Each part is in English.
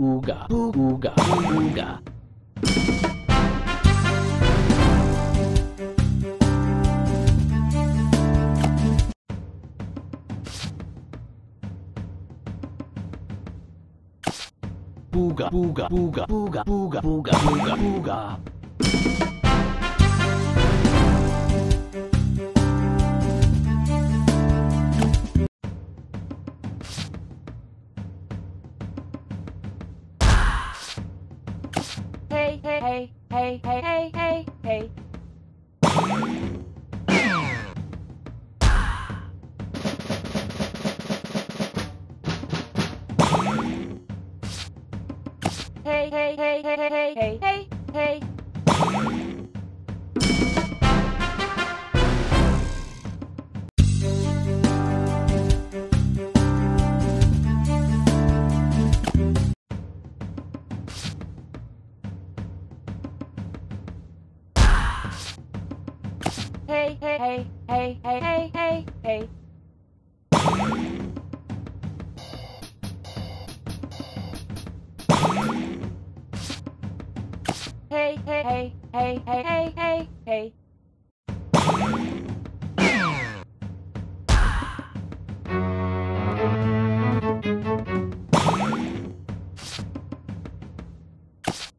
Ooga, ooga, ooga. Booga, booga, booga, booga, booga, booga, booga, booga. Hey, hey, hey,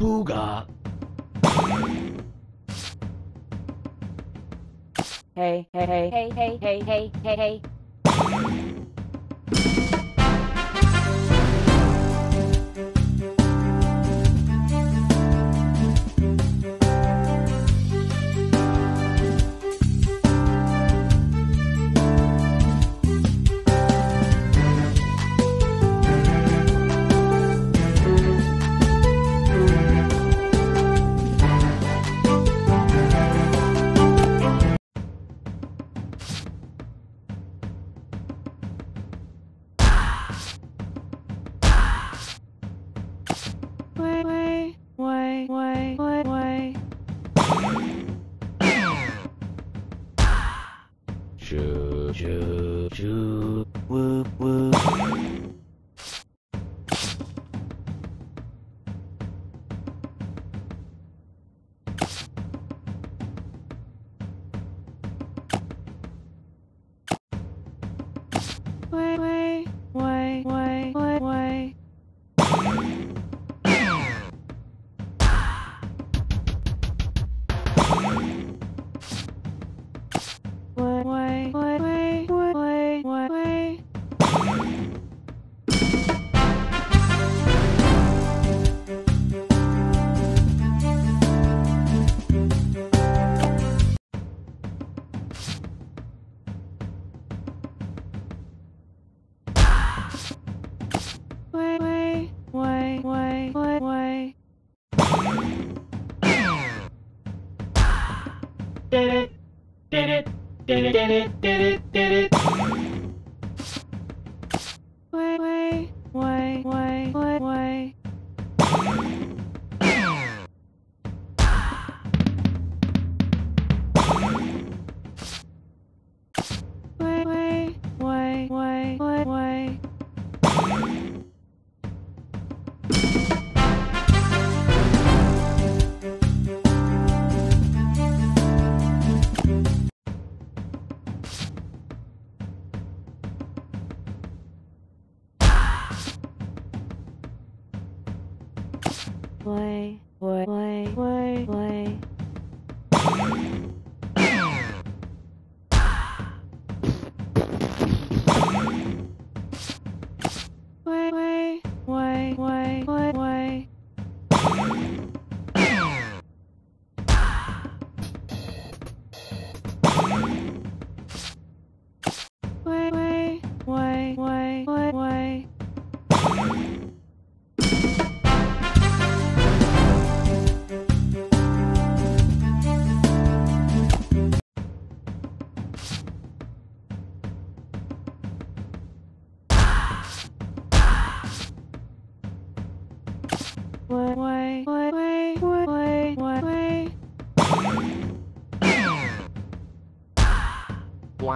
booga. Hey, hey, hey, hey, hey, hey, hey, hey, hey. Way, way, way, way, way, way. Shoo, shoo, テレテレテレ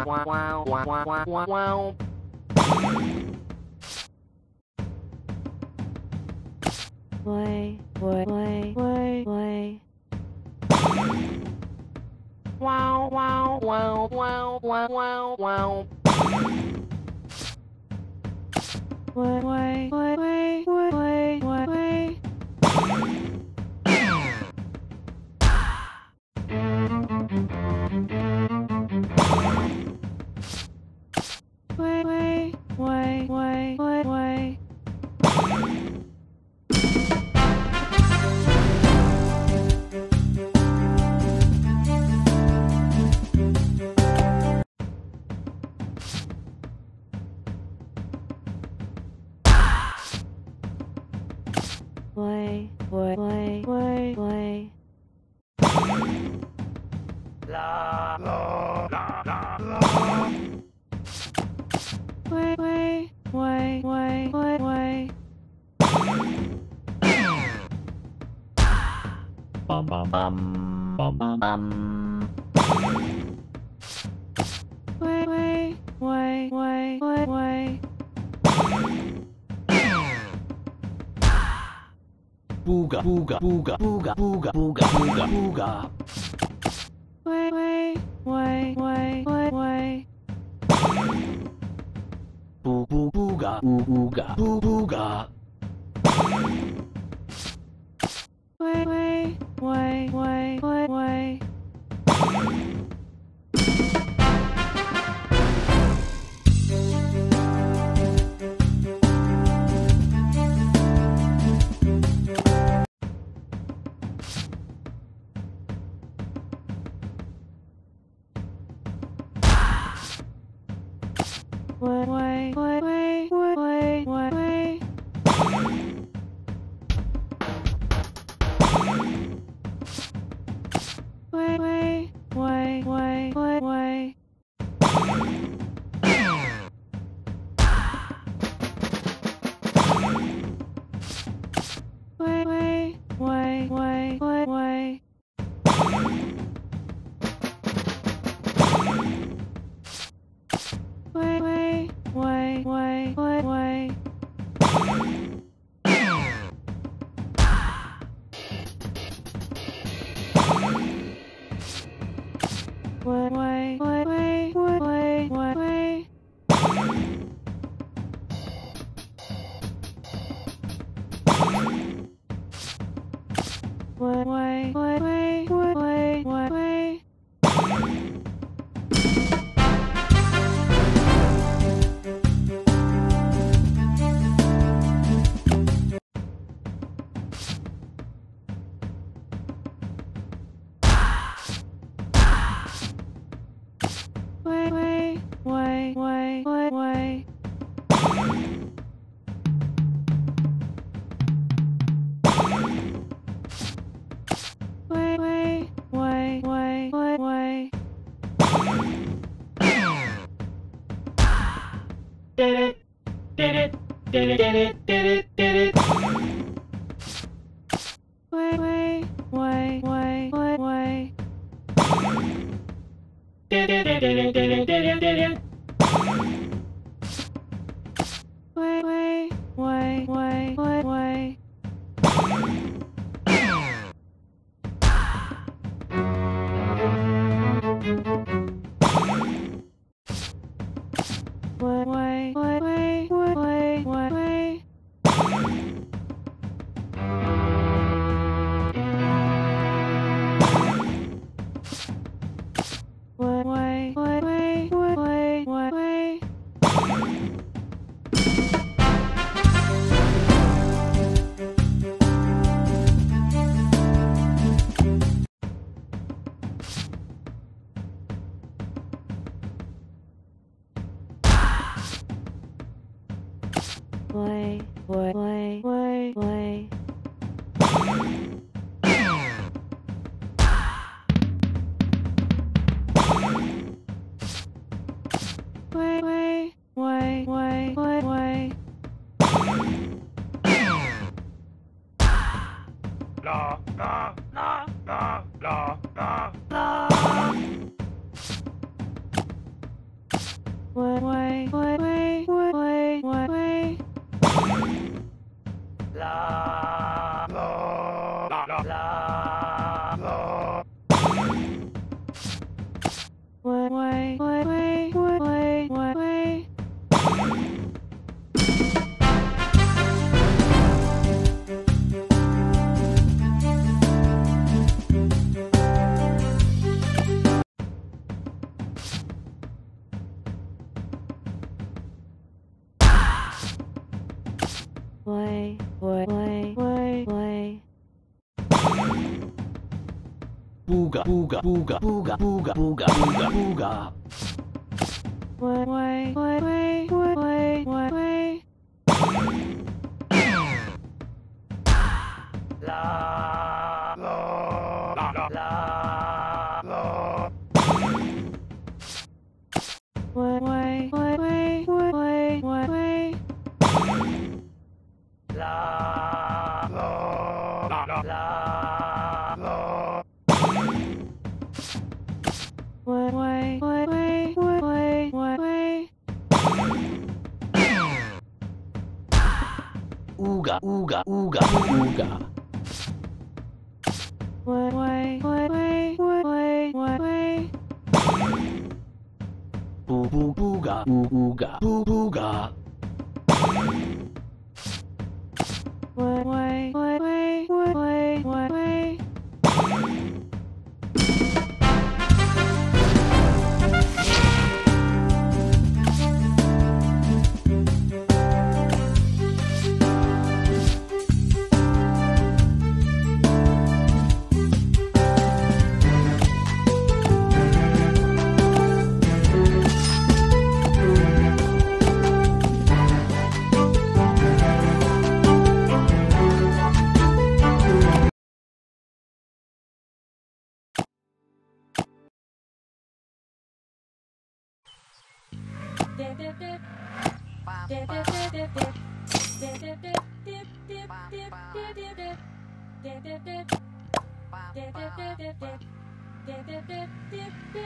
wow, wow, wow, wow. Way, way, way, way, way. Wow, wow, wow, wow, wow, wow, wow. Way, way, way, way, way. bum bum bum bum. Wait, wait, wait, wait, wait, wait. Booga, booga, booga, booga, booga, booga, booga, booga. did it, did it. boy, boy, boy, boy. booga booga booga booga booga booga booga booga. Wait, wait, wait, wait. Uga, uga.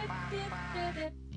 Bye.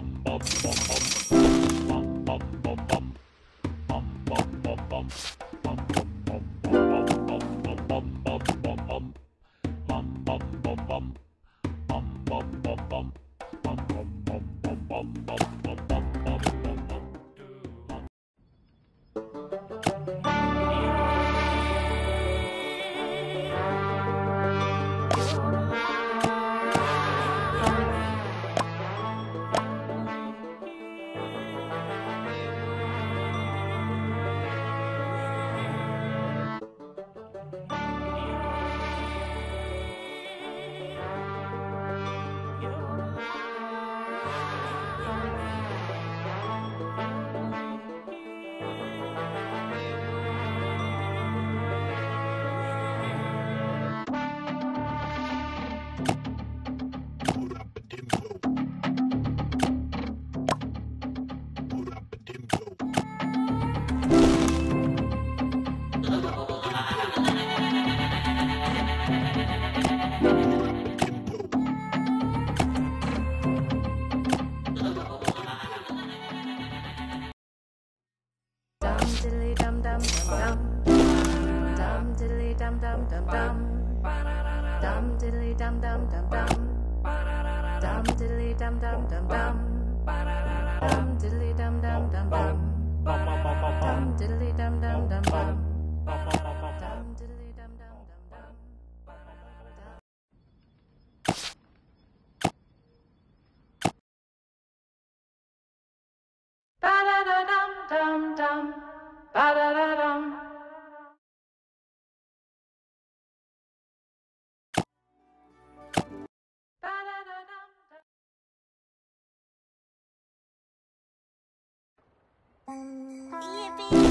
up, up, up, up. Diddly dum dum dum dum. Dum diddly dum dum dum dum. Dum diddly dum dum dum dum. Dum diddly dum dum dum dum. Dum diddly dum dum dum dum. Ba da da dum dum dum. Ba da da dum. Booga,